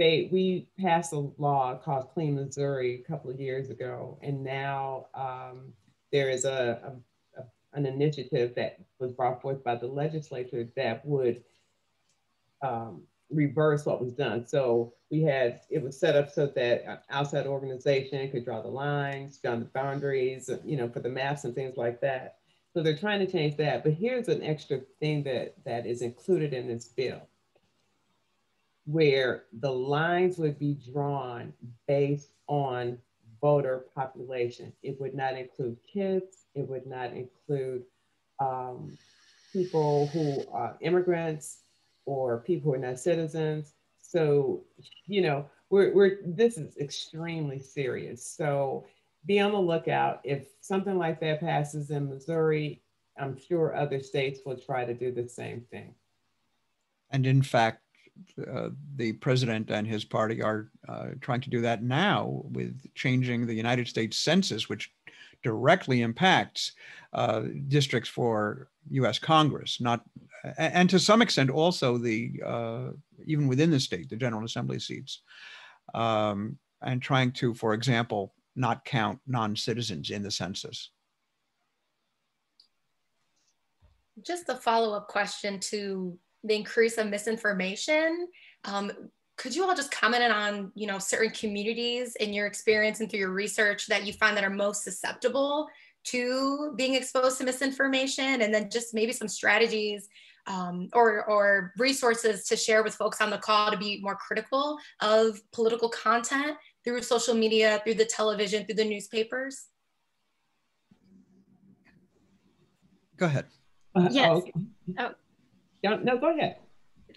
S3: we passed a law called Clean Missouri a couple of years ago, and now um, there is a, a, a, an initiative that was brought forth by the legislature that would um, reverse what was done. So we had it was set up so that an outside organization could draw the lines, draw the boundaries, you know, for the maps and things like that. So they're trying to change that. But here's an extra thing that that is included in this bill where the lines would be drawn based on voter population. It would not include kids, it would not include um, people who are immigrants or people who are not citizens. So, you know, we're, we're this is extremely serious. So be on the lookout. If something like that passes in Missouri, I'm sure other states will try to do the same thing.
S14: And in fact, uh, the president and his party are uh, trying to do that now with changing the United States Census, which directly impacts uh, districts for U.S. Congress, not and to some extent also the uh, even within the state, the General Assembly seats, um, and trying to, for example, not count non-citizens in the census.
S2: Just a follow-up question to the increase of misinformation. Um, could you all just comment on, you know, certain communities in your experience and through your research that you find that are most susceptible to being exposed to misinformation, and then just maybe some strategies um, or, or resources to share with folks on the call to be more critical of political content through social media, through the television, through the newspapers?
S14: Go ahead.
S3: Uh,
S13: yes.
S3: Oh.
S13: Oh.
S3: No, no, go ahead.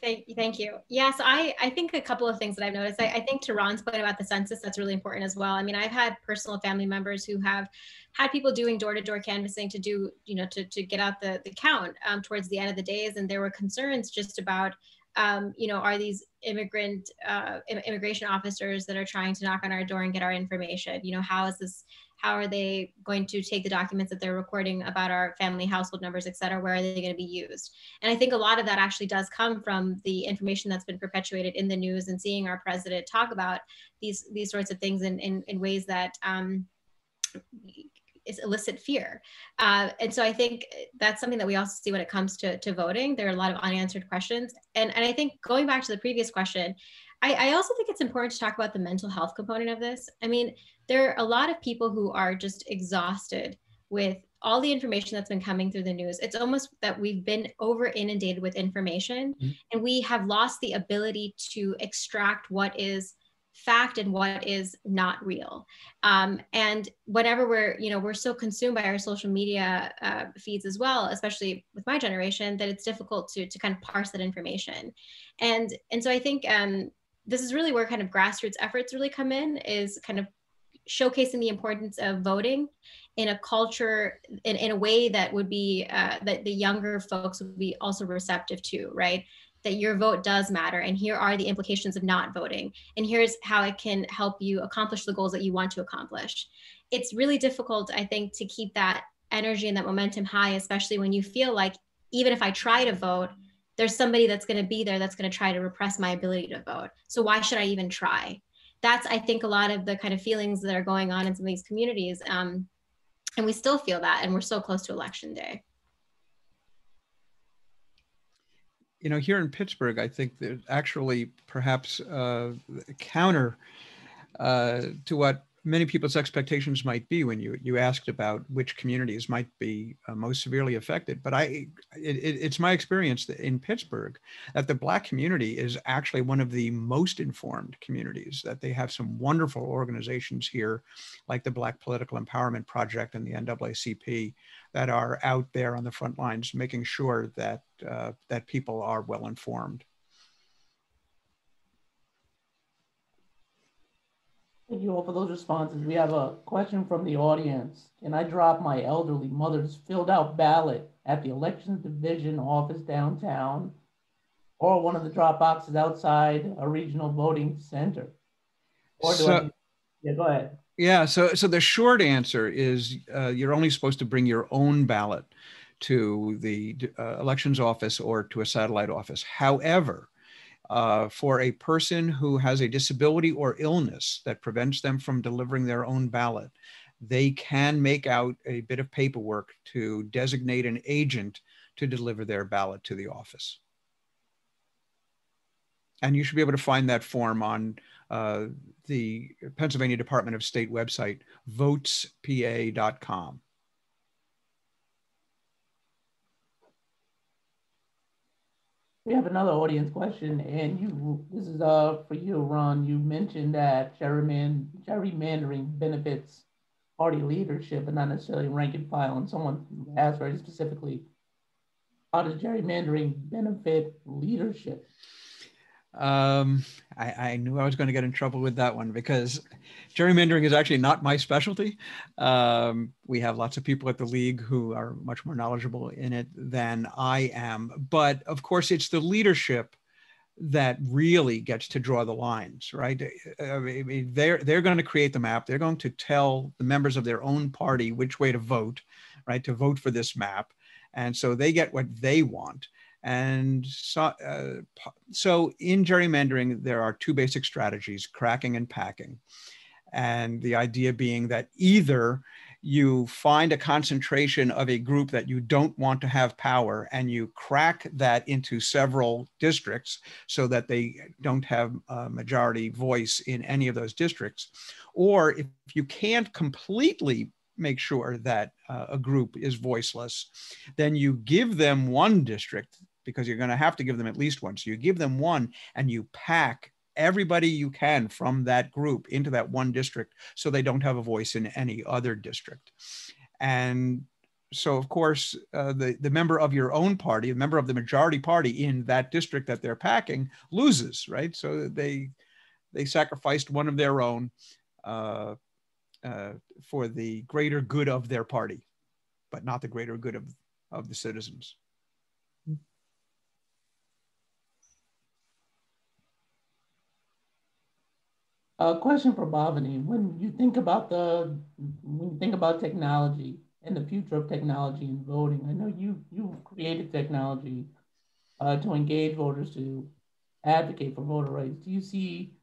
S13: Thank, you. thank you. Yes, I, I think a couple of things that I've noticed. I, I think to Ron's point about the census, that's really important as well. I mean, I've had personal family members who have had people doing door-to-door canvassing to do, you know, to, to get out the, the count um, towards the end of the days. And there were concerns just about, um, you know, are these immigrant uh, immigration officers that are trying to knock on our door and get our information? You know, how is this how are they going to take the documents that they're recording about our family household numbers, et cetera? Where are they going to be used? And I think a lot of that actually does come from the information that's been perpetuated in the news and seeing our president talk about these these sorts of things in in, in ways that um, is elicit fear. Uh, and so I think that's something that we also see when it comes to, to voting. There are a lot of unanswered questions. And, and I think going back to the previous question, I, I also think it's important to talk about the mental health component of this. I mean, there are a lot of people who are just exhausted with all the information that's been coming through the news. It's almost that we've been over inundated with information mm-hmm. and we have lost the ability to extract what is fact and what is not real um, and whenever we're you know we're so consumed by our social media uh, feeds as well especially with my generation that it's difficult to to kind of parse that information and and so i think um, this is really where kind of grassroots efforts really come in is kind of showcasing the importance of voting in a culture in, in a way that would be uh, that the younger folks would be also receptive to right? That your vote does matter and here are the implications of not voting and here's how it can help you accomplish the goals that you want to accomplish. It's really difficult i think to keep that energy and that momentum high especially when you feel like even if i try to vote there's somebody that's going to be there that's going to try to repress my ability to vote. So why should i even try? That's i think a lot of the kind of feelings that are going on in some of these communities um, and we still feel that and we're so close to election day.
S14: You know here in pittsburgh i think that actually perhaps uh, counter uh, to what many people's expectations might be when you you asked about which communities might be uh, most severely affected. But I, it, it, it's my experience that in Pittsburgh that the Black community is actually one of the most informed communities. That they have some wonderful organizations here, like the Black Political Empowerment Project and the NAACP, that are out there on the front lines, making sure that uh, that people are well informed.
S1: Thank you all for those responses. We have a question from the audience. Can I drop my elderly mother's filled out ballot at the elections division office downtown or one of the drop boxes outside a regional voting center? Or do so, I, yeah, go ahead.
S14: Yeah, so so the short answer is uh, you're only supposed to bring your own ballot to the uh, elections office or to a satellite office. However, uh, for a person who has a disability or illness that prevents them from delivering their own ballot, they can make out a bit of paperwork to designate an agent to deliver their ballot to the office. And you should be able to find that form on uh, the Pennsylvania Department of State website, votespa.com.
S1: We have another audience question, and you. This is uh for you, Ron. You mentioned that gerrymand, gerrymandering benefits party leadership, but not necessarily rank and file. And someone asked very specifically, how does gerrymandering benefit leadership?
S14: Um, I, I, knew I was going to get in trouble with that one because gerrymandering is actually not my specialty. Um, we have lots of people at the league who are much more knowledgeable in it than I am. But of course, it's the leadership that really gets to draw the lines, right? I mean, they're they're going to create the map. They're going to tell the members of their own party which way to vote, right? To vote for this map, and so they get what they want. And so, uh, so in gerrymandering, there are two basic strategies, cracking and packing. And the idea being that either you find a concentration of a group that you don't want to have power and you crack that into several districts so that they don't have a majority voice in any of those districts. Or if you can't completely make sure that uh, a group is voiceless, then you give them one district because you're going to have to give them at least one. So you give them one and you pack everybody you can from that group into that one district so they don't have a voice in any other district. And so, of course, uh, the, the member of your own party, the member of the majority party in that district that they're packing loses, right? So they, they sacrificed one of their own uh, uh, for the greater good of their party, but not the greater good of, of the citizens.
S1: A question for Bhavini. When you think about the when you think about technology and the future of technology in voting, I know you you created technology uh, to engage voters to advocate for voter rights. Do you see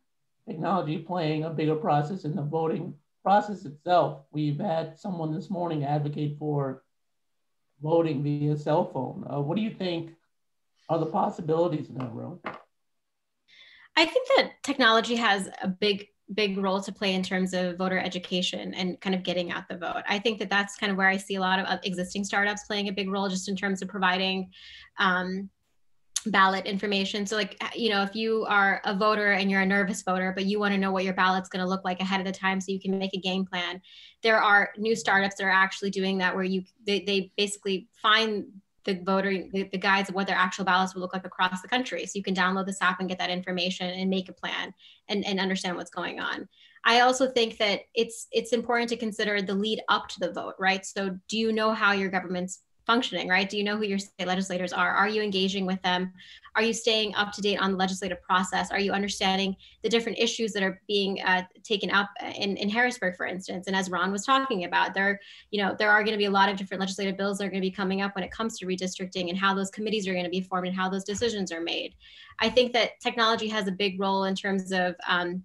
S1: technology playing a bigger process in the voting process itself? We've had someone this morning advocate for voting via cell phone. Uh, what do you think are the possibilities in that realm?
S13: I think that technology has a big big role to play in terms of voter education and kind of getting out the vote. I think that that's kind of where I see a lot of existing startups playing a big role just in terms of providing um, ballot information. So like, you know, if you are a voter and you're a nervous voter, but you want to know what your ballot's going to look like ahead of the time so you can make a game plan, there are new startups that are actually doing that where you, they, they basically find the voter the, the, guides of what their actual ballots will look like across the country. So you can download this app and get that information and make a plan and, and understand what's going on. I also think that it's it's important to consider the lead up to the vote right? So do you know how your government's functioning, right? Do you know who your state legislators are? Are you engaging with them? Are you staying up to date on the legislative process? Are you understanding the different issues that are being uh, taken up in, in Harrisburg, for instance? And as Ron was talking about, there, you know, there are going to be a lot of different legislative bills that are going to be coming up when it comes to redistricting and how those committees are going to be formed and how those decisions are made. I think that technology has a big role in terms of um,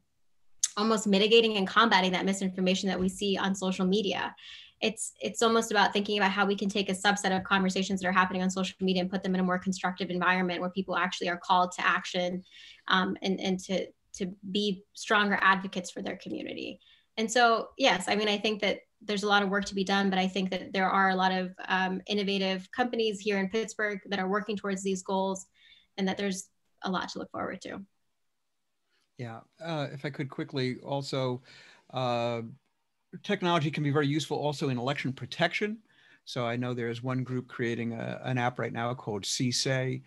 S13: almost mitigating and combating that misinformation that we see on social media it's it's almost about thinking about how we can take a subset of conversations that are happening on social media and put them in a more constructive environment where people actually are called to action um, and and to to be stronger advocates for their community and so, yes, I mean, I think that there's a lot of work to be done, but I think that there are a lot of um, innovative companies here in Pittsburgh that are working towards these goals and that there's a lot to look forward to.
S14: Yeah, uh, if I could quickly also, uh, technology can be very useful also in election protection. So I know there's one group creating a, an app right now called CSAY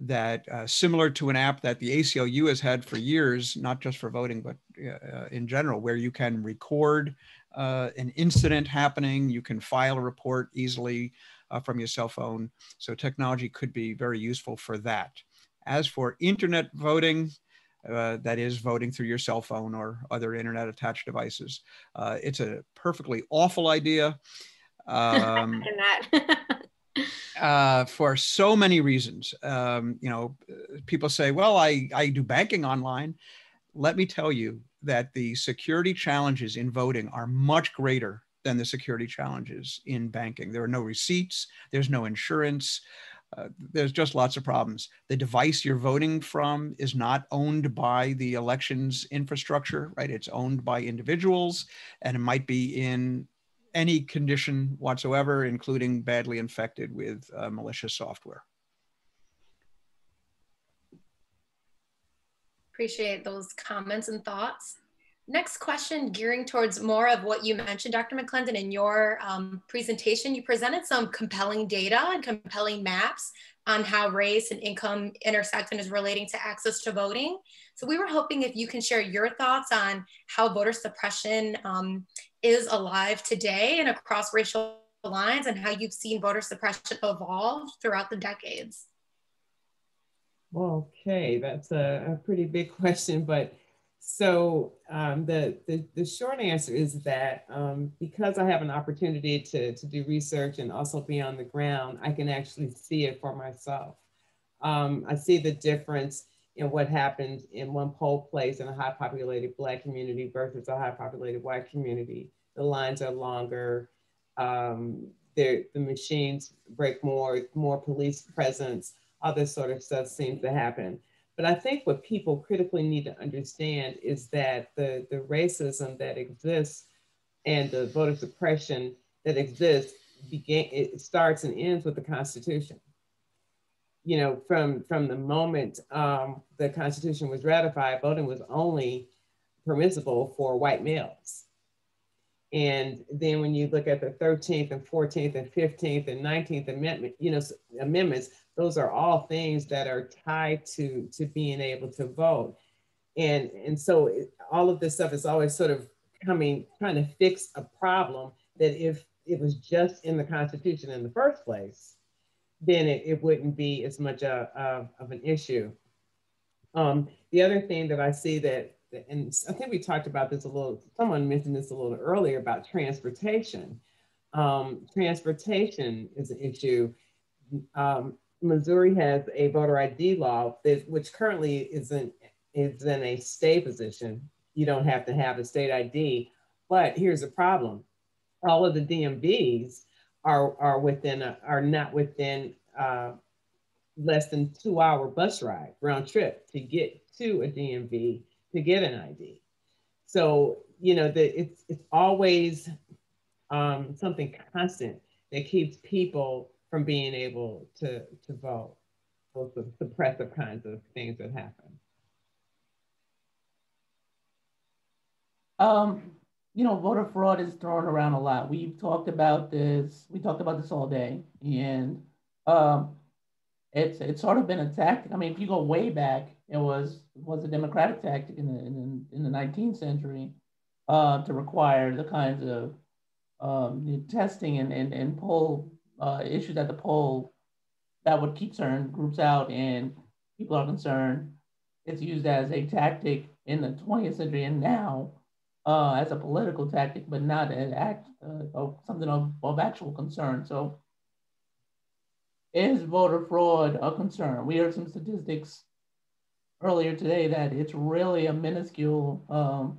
S14: that uh, similar to an app that the ACLU has had for years, not just for voting, but uh, in general, where you can record uh, an incident happening, you can file a report easily uh, from your cell phone. So technology could be very useful for that. As for internet voting, uh, that is voting through your cell phone or other internet attached devices. Uh, it's a perfectly awful idea. Um, uh, for so many reasons. Um, you know, people say, well, I, I do banking online. Let me tell you that the security challenges in voting are much greater than the security challenges in banking. There are no receipts, there's no insurance. Uh, there's just lots of problems. The device you're voting from is not owned by the elections infrastructure, right? It's owned by individuals and it might be in any condition whatsoever, including badly infected with uh, malicious software.
S2: Appreciate those comments and thoughts. Next question, gearing towards more of what you mentioned, Dr. McClendon, in your um, presentation, you presented some compelling data and compelling maps on how race and income intersect and is relating to access to voting. So we were hoping if you can share your thoughts on how voter suppression um, is alive today and across racial lines and how you've seen voter suppression evolve throughout the decades.
S3: Okay, that's a, a pretty big question, but so um, the, the, the short answer is that um, because I have an opportunity to, to do research and also be on the ground, I can actually see it for myself. Um, I see the difference in what happens in one poll place in a high populated black community versus a high populated white community. The lines are longer. Um, the machines break more, more police presence, all this sort of stuff seems to happen. But I think what people critically need to understand is that the, the racism that exists and the voter suppression that exists begin it starts and ends with the Constitution. You know, from from the moment um, the Constitution was ratified, voting was only permissible for white males. And then when you look at the 13th and 14th and 15th and 19th amendment, you know, amendments, those are all things that are tied to to being able to vote. And and so it, all of this stuff is always sort of coming trying to fix a problem that if it was just in the constitution in the first place then it, it wouldn't be as much a, a of an issue. Um, the other thing that i see that and i think we talked about this a little someone mentioned this a little earlier about transportation. Um, transportation is an issue. Um, Missouri has a voter ID law that, which currently isn't is in a stay position. You don't have to have a state ID, but here's the problem: all of the DMVs are are within a, are not within uh, less than two hour bus ride round trip to get to a DMV to get an ID. So you know that it's it's always um, something constant that keeps people from being able to, to vote. Those suppressive kinds of things that happen.
S1: Um, you know, voter fraud is thrown around a lot. We've talked about this. We talked about this all day, and um, it's it's sort of been a tactic. I mean, if you go way back, it was was a democratic tactic in the in the, in the 19th century uh, to require the kinds of um, testing and, and and poll uh, issues at the poll that would keep certain groups out and people are concerned. It's used as a tactic in the 20th century and now uh, as a political tactic, but not an act uh, of something of, of actual concern. So is voter fraud a concern? We heard some statistics earlier today that it's really a minuscule um,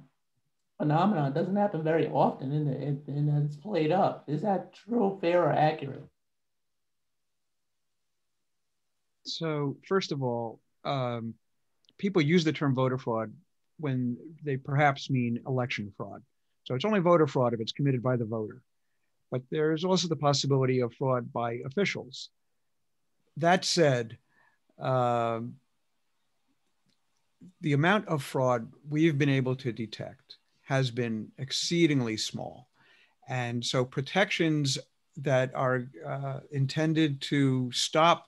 S1: phenomenon. Doesn't happen very often and, and it's played up. Is that true, fair, or accurate?
S14: So first of all, um, people use the term voter fraud when they perhaps mean election fraud. So it's only voter fraud if it's committed by the voter. But there's also the possibility of fraud by officials. That said, um, the amount of fraud we've been able to detect has been exceedingly small. And so protections that are uh, intended to stop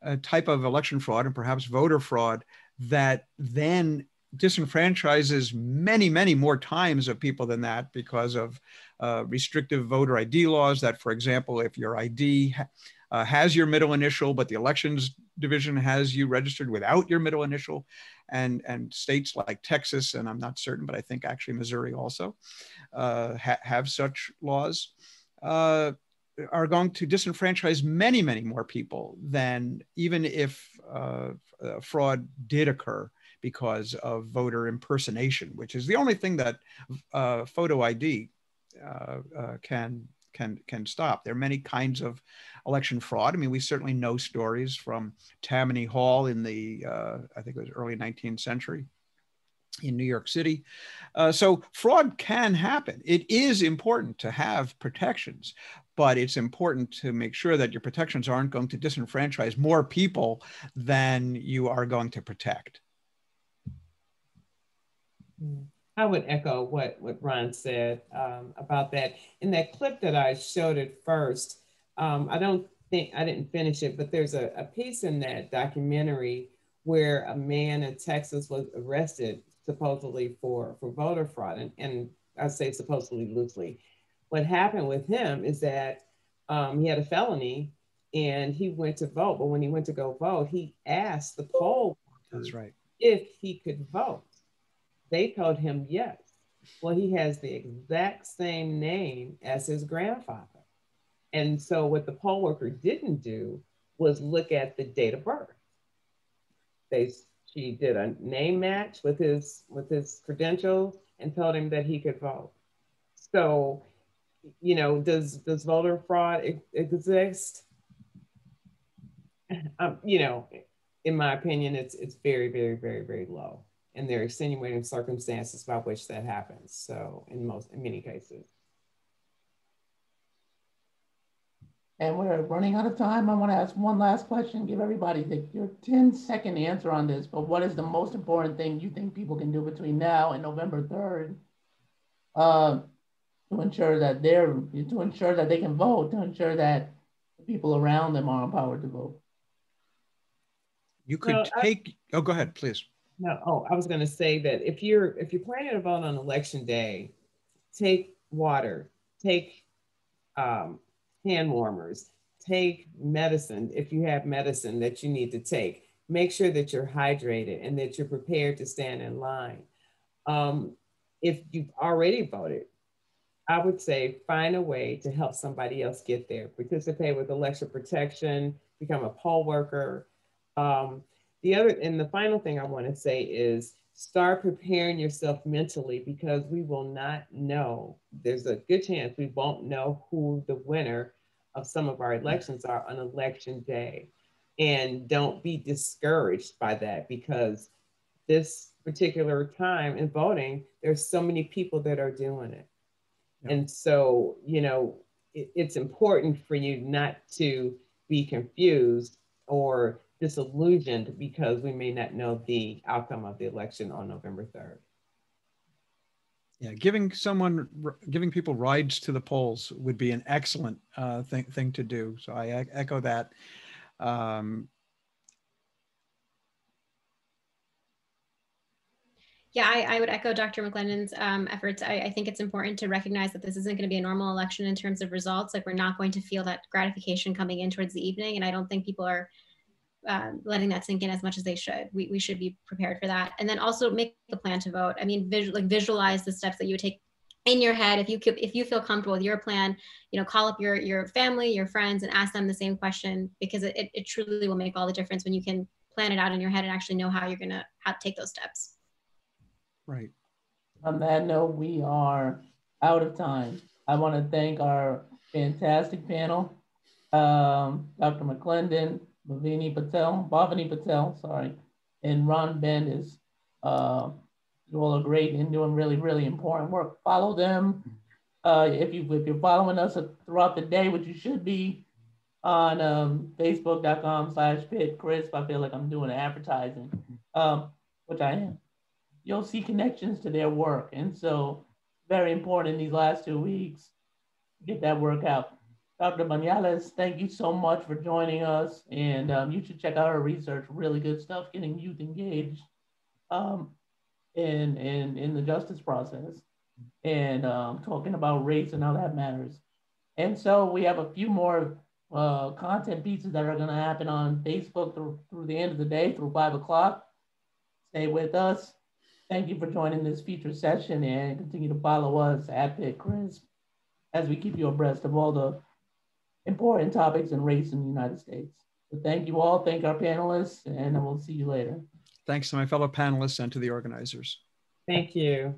S14: a type of election fraud and perhaps voter fraud that then disenfranchises many, many more times of people than that because of uh, restrictive voter ID laws. That, for example, if your ID ha uh, has your middle initial, but the elections division has you registered without your middle initial, and and states like Texas and I'm not certain, but I think actually Missouri also uh, ha have such laws. Uh, are going to disenfranchise many, many more people than even if uh, fraud did occur because of voter impersonation, which is the only thing that uh, photo ID uh, uh, can can can stop. There are many kinds of election fraud. I mean, we certainly know stories from Tammany Hall in the uh, I think it was early 19th century in New York City. Uh, so fraud can happen. It is important to have protections, but it's important to make sure that your protections aren't going to disenfranchise more people than you are going to protect.
S3: I would echo what, what Ron said um, about that. In that clip that I showed at first, um, I don't think, I didn't finish it, but there's a, a piece in that documentary where a man in Texas was arrested supposedly for, for voter fraud. And, and I say supposedly loosely what happened with him is that um, he had a felony and he went to vote. But when he went to go vote, he asked the poll
S14: That's right.
S3: if he could vote. They told him yes. Well, he has the exact same name as his grandfather. And so what the poll worker didn't do was look at the date of birth. They she did a name match with his with his credentials and told him that he could vote. So you know, does does voter fraud exist? Um, you know, in my opinion, it's it's very, very, very, very low, and there are extenuating circumstances by which that happens. So, in most, in many cases.
S1: And we're running out of time. I want to ask one last question. Give everybody the, your 10 second answer on this. But what is the most important thing you think people can do between now and November 3rd? Uh, to ensure that they're to ensure that they can vote, to ensure that the people around them are empowered to vote.
S14: You could well, take. I, oh, go ahead, please.
S3: No. Oh, I was going to say that if you're if you're planning to vote on election day, take water, take um, hand warmers, take medicine if you have medicine that you need to take. Make sure that you're hydrated and that you're prepared to stand in line. Um, if you've already voted, I would say find a way to help somebody else get there. Participate with election protection, become a poll worker. Um, the other and the final thing I want to say is start preparing yourself mentally because we will not know. There's a good chance we won't know who the winner of some of our elections are on election day. And don't be discouraged by that because this particular time in voting, there's so many people that are doing it. And so, you know, it, it's important for you not to be confused or disillusioned because we may not know the outcome of the election on November 3rd.
S14: Yeah, giving someone, giving people rides to the polls would be an excellent uh, thing, thing to do. So I echo that. Um,
S13: Yeah, I, I, would echo Dr. McClendon's um, efforts. I, I, think it's important to recognize that this isn't going to be a normal election in terms of results. Like we're not going to feel that gratification coming in towards the evening. And I don't think people are uh, letting that sink in as much as they should. We, we should be prepared for that. And then also make a plan to vote. I mean, visual, like visualize the steps that you would take in your head. If you could, if you feel comfortable with your plan, you know, call up your, your family, your friends and ask them the same question because it, it, it truly will make all the difference when you can plan it out in your head and actually know how you're going to take those steps.
S14: Right.
S1: On that note, we are out of time. I want to thank our fantastic panel, um, Dr. McClendon, Bhavini Patel, Bhavani Patel, sorry, and Ron Bandes. Uh, You all are great and doing really, really important work. Follow them. Uh, if you if you're following us throughout the day, which you should be on um, Facebook.com slash Pitt. I feel like I'm doing advertising, um, which I am. You'll see connections to their work, and so very important in these last two weeks. Get that work out. Dr. Banales, thank you so much for joining us. And um, you should check out our research, really good stuff, getting youth engaged um, in, in, in the justice process and um, talking about race and how that matters. And so we have a few more uh, content pieces that are going to happen on Facebook through, through the end of the day, through five o'clock. Stay with us. Thank you for joining this feature session and continue to follow us at Pitt CRSP as we keep you abreast of all the important topics in race in the United States. So thank you all. Thank our panelists, and we'll see you later.
S14: Thanks to my fellow panelists and to the organizers.
S3: Thank you.